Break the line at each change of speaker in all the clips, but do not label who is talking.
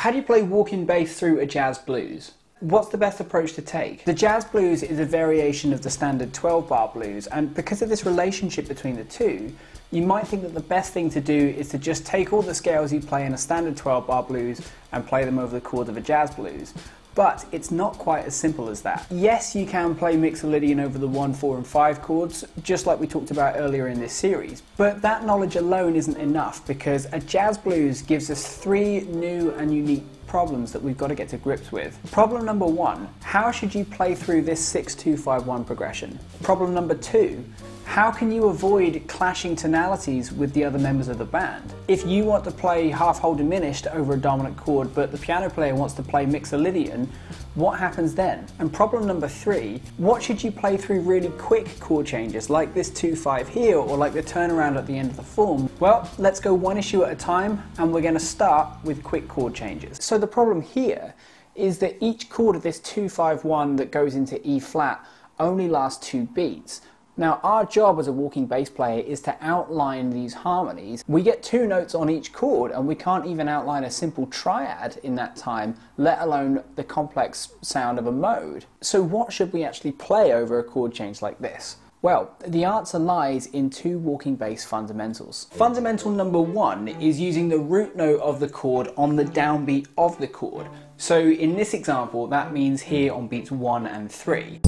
How do you play walking bass through a jazz blues? What's the best approach to take? The jazz blues is a variation of the standard 12 bar blues, and because of this relationship between the two, you might think that the best thing to do is to just take all the scales you play in a standard 12 bar blues and play them over the chords of a jazz blues. But it's not quite as simple as that. Yes, you can play Mixolydian over the 1, 4 and 5 chords, just like we talked about earlier in this series. But that knowledge alone isn't enough because a jazz blues gives us three new and unique problems that we've got to get to grips with. Problem number one, how should you play through this 6-2-5-1 progression? Problem number two, how can you avoid clashing tonalities with the other members of the band? If you want to play half whole diminished over a dominant chord, but the piano player wants to play Mixolydian, what happens then? And problem number three, what should you play through really quick chord changes, like this 2-5 here, or like the turnaround at the end of the form? Well, let's go one issue at a time, and we're gonna start with quick chord changes. So the problem here is that each chord of this 2-5-1 that goes into E flat only lasts two beats. Now, our job as a walking bass player is to outline these harmonies. We get two notes on each chord, and we can't even outline a simple triad in that time, let alone the complex sound of a mode. So, what should we actually play over a chord change like this? Well, the answer lies in two walking bass fundamentals. Fundamental number one is using the root note of the chord on the downbeat of the chord. So in this example, that means here on beats one and three.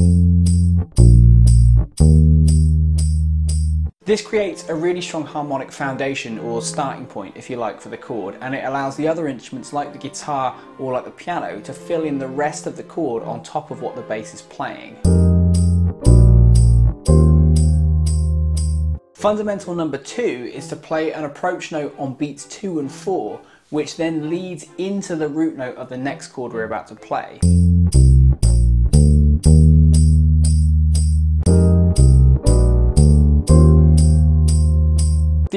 This creates a really strong harmonic foundation or starting point, if you like, for the chord, and it allows the other instruments like the guitar or like the piano to fill in the rest of the chord on top of what the bass is playing. Fundamental number two is to play an approach note on beats two and four, which then leads into the root note of the next chord we're about to play.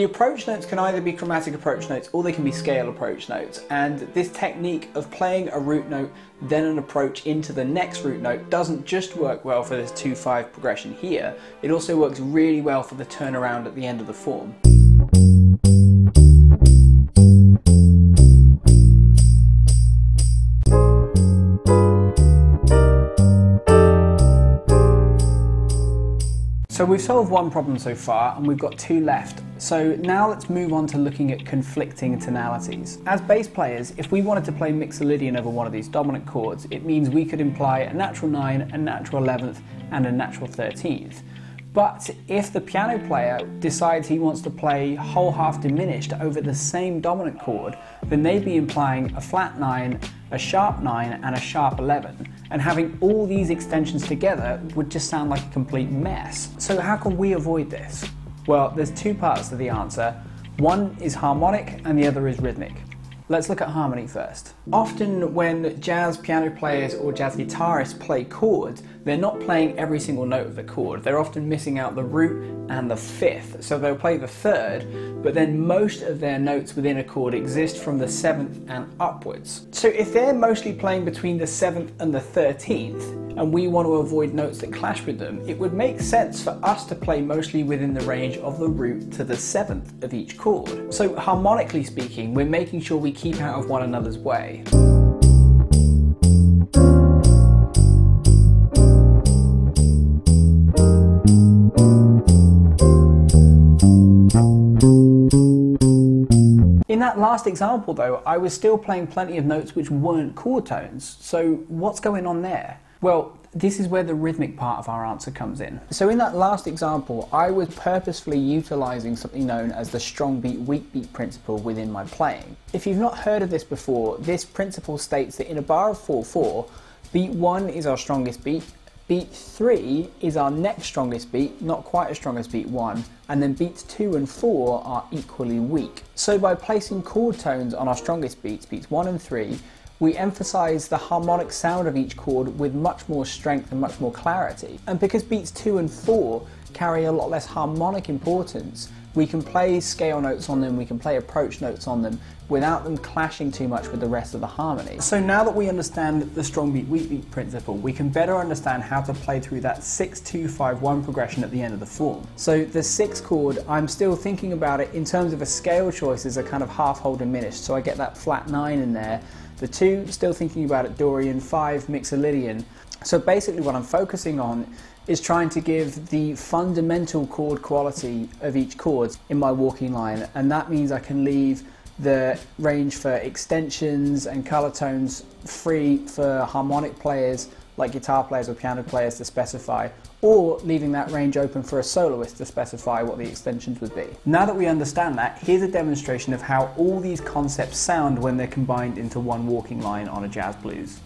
Approach notes can either be chromatic approach notes or they can be scale approach notes and this technique of playing a root note then an approach into the next root note doesn't just work well for this 2-5 progression here, it also works really well for the turnaround at the end of the form. So we've solved one problem so far and we've got two left. So now let's move on to looking at conflicting tonalities. As bass players, if we wanted to play Mixolydian over one of these dominant chords, it means we could imply a natural 9, a natural 11th and a natural 13th. But if the piano player decides he wants to play whole half diminished over the same dominant chord, then they'd be implying a flat 9, a sharp 9 and a sharp 11. And having all these extensions together would just sound like a complete mess. So how can we avoid this? Well, there's two parts to the answer. One is harmonic and the other is rhythmic. Let's look at harmony first. Often when jazz piano players or jazz guitarists play chords, they're not playing every single note of the chord. They're often missing out the root and the fifth. So they'll play the third, but then most of their notes within a chord exist from the seventh and upwards. So if they're mostly playing between the seventh and the thirteenth, and we want to avoid notes that clash with them, it would make sense for us to play mostly within the range of the root to the seventh of each chord. So harmonically speaking, we're making sure we keep out of one another's way. In that last example though, I was still playing plenty of notes which weren't chord tones, so what's going on there? Well, this is where the rhythmic part of our answer comes in. So in that last example, I was purposefully utilizing something known as the strong beat, weak beat principle within my playing. If you've not heard of this before, this principle states that in a bar of 4-4, beat 1 is our strongest beat, beat 3 is our next strongest beat, not quite as strong as beat 1, and then beats 2 and 4 are equally weak. So by placing chord tones on our strongest beats, beats 1 and 3, we emphasize the harmonic sound of each chord with much more strength and much more clarity. And because beats 2 and 4 carry a lot less harmonic importance, we can play scale notes on them, we can play approach notes on them without them clashing too much with the rest of the harmony. So now that we understand the strong beat weak beat principle, we can better understand how to play through that 6-2-5-1 progression at the end of the form. So the 6 chord, I'm still thinking about it in terms of a scale choice as a kind of half whole diminished, so I get that flat 9 in there The two, still thinking about it, Dorian. Five, Mixolydian. So basically, what I'm focusing on is trying to give the fundamental chord quality of each chord in my walking line, and that means I can leave the range for extensions and color tones free for harmonic players like guitar players or piano players to specify, or leaving that range open for a soloist to specify what the extensions would be. Now that we understand that, here's a demonstration of how all these concepts sound when they're combined into one walking line on a jazz blues.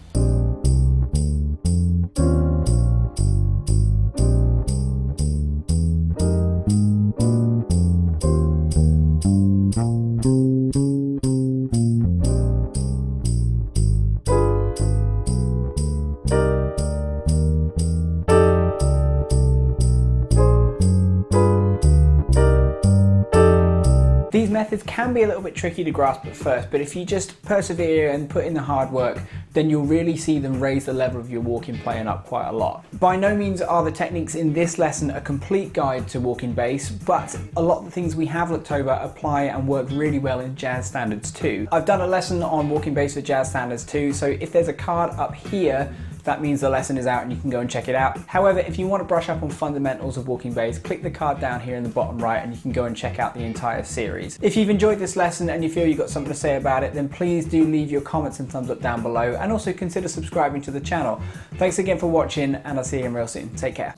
These methods can be a little bit tricky to grasp at first, but if you just persevere and put in the hard work, then you'll really see them raise the level of your walking playing up quite a lot. By no means are the techniques in this lesson a complete guide to walking bass, but a lot of the things we have looked over apply and work really well in jazz standards too. I've done a lesson on walking bass for jazz standards too, so if there's a card up here that means the lesson is out and you can go and check it out. However, if you want to brush up on fundamentals of walking bass, click the card down here in the bottom right and you can go and check out the entire series. If you've enjoyed this lesson and you feel you've got something to say about it, then please do leave your comments and thumbs up down below and also consider subscribing to the channel. Thanks again for watching and I'll see you again real soon. Take care.